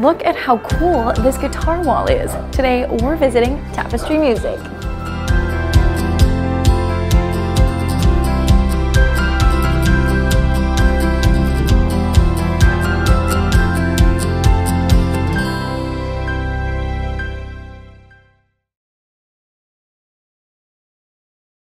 look at how cool this guitar wall is. Today we're visiting Tapestry Music.